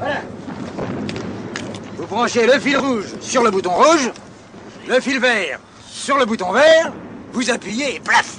Voilà. Vous branchez le fil rouge sur le bouton rouge, le fil vert sur le bouton vert, vous appuyez et plaf